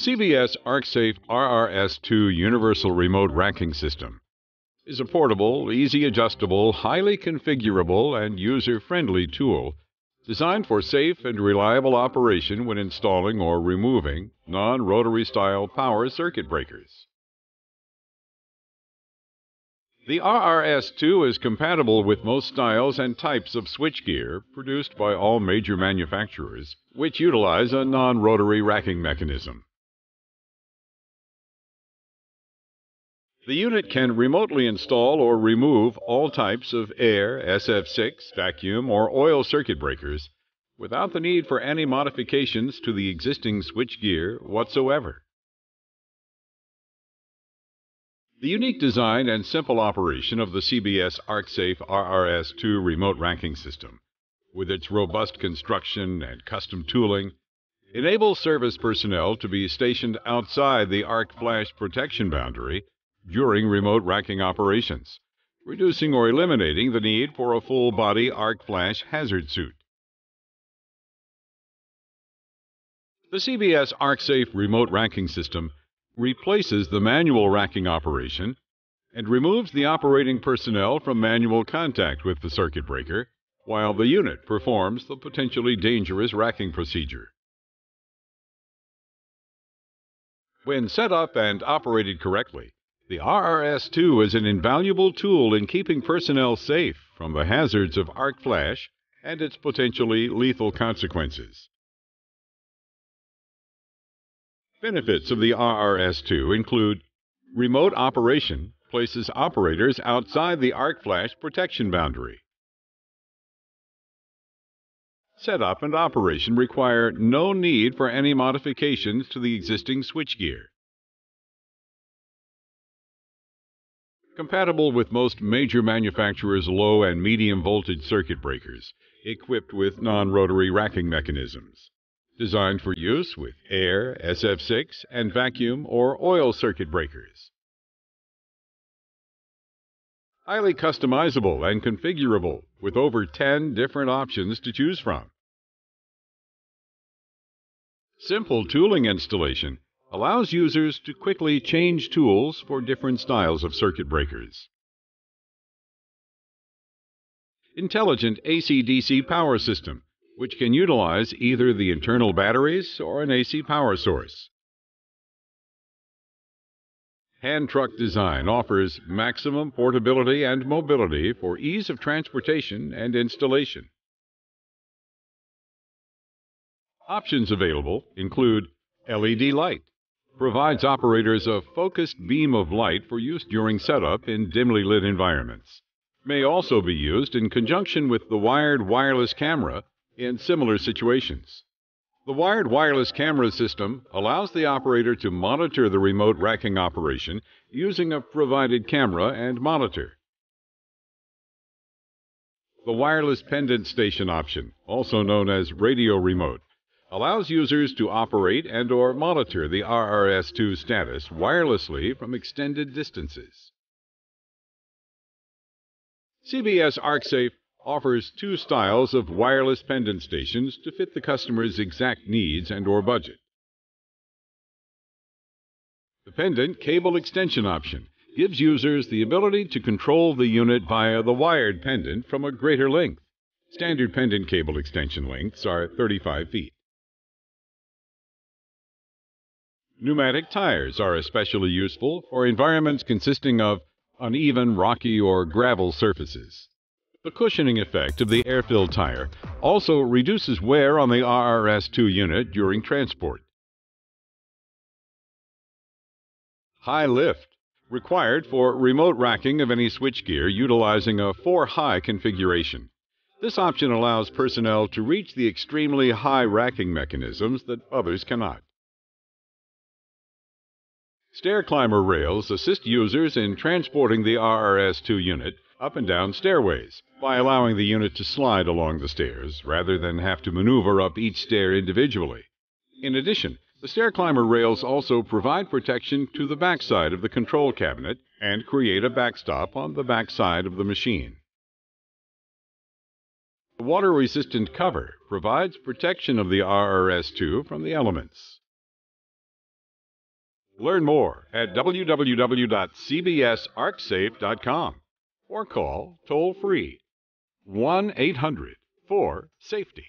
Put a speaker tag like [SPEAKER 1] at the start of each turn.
[SPEAKER 1] CBS ArcSafe RRS2 Universal Remote Racking System is a portable, easy adjustable, highly configurable, and user friendly tool designed for safe and reliable operation when installing or removing non rotary style power circuit breakers. The RRS2 is compatible with most styles and types of switchgear produced by all major manufacturers, which utilize a non rotary racking mechanism. The unit can remotely install or remove all types of air, SF6, vacuum, or oil circuit breakers without the need for any modifications to the existing switchgear whatsoever. The unique design and simple operation of the CBS ArcSafe RRS2 remote racking system, with its robust construction and custom tooling, enables service personnel to be stationed outside the arc flash protection boundary during remote racking operations, reducing or eliminating the need for a full body arc flash hazard suit. The CBS ArcSafe remote racking system replaces the manual racking operation and removes the operating personnel from manual contact with the circuit breaker while the unit performs the potentially dangerous racking procedure. When set up and operated correctly, the RRS2 is an invaluable tool in keeping personnel safe from the hazards of arc flash and its potentially lethal consequences. Benefits of the RRS2 include remote operation places operators outside the arc flash protection boundary. Setup and operation require no need for any modifications to the existing switchgear. Compatible with most major manufacturers' low and medium voltage circuit breakers, equipped with non rotary racking mechanisms. Designed for use with air, SF6, and vacuum or oil circuit breakers. Highly customizable and configurable with over 10 different options to choose from. Simple tooling installation allows users to quickly change tools for different styles of circuit breakers. Intelligent AC-DC power system, which can utilize either the internal batteries or an AC power source. Hand truck design offers maximum portability and mobility for ease of transportation and installation. Options available include LED light, provides operators a focused beam of light for use during setup in dimly lit environments. May also be used in conjunction with the wired wireless camera in similar situations. The wired wireless camera system allows the operator to monitor the remote racking operation using a provided camera and monitor. The wireless pendant station option, also known as radio remote, allows users to operate and or monitor the RRS2 status wirelessly from extended distances. CBS ArcSafe offers two styles of wireless pendant stations to fit the customer's exact needs and or budget. The pendant cable extension option gives users the ability to control the unit via the wired pendant from a greater length. Standard pendant cable extension lengths are 35 feet. Pneumatic tires are especially useful for environments consisting of uneven, rocky, or gravel surfaces. The cushioning effect of the air-filled tire also reduces wear on the RRS2 unit during transport. High lift, required for remote racking of any switchgear utilizing a 4-high configuration. This option allows personnel to reach the extremely high racking mechanisms that others cannot. Stair climber rails assist users in transporting the RRS2 unit up and down stairways by allowing the unit to slide along the stairs rather than have to maneuver up each stair individually. In addition, the stair climber rails also provide protection to the backside of the control cabinet and create a backstop on the backside of the machine. The water resistant cover provides protection of the RRS2 from the elements. Learn more at www.cbsarcsafe.com or call toll free 1 800 4 Safety.